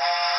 Bye.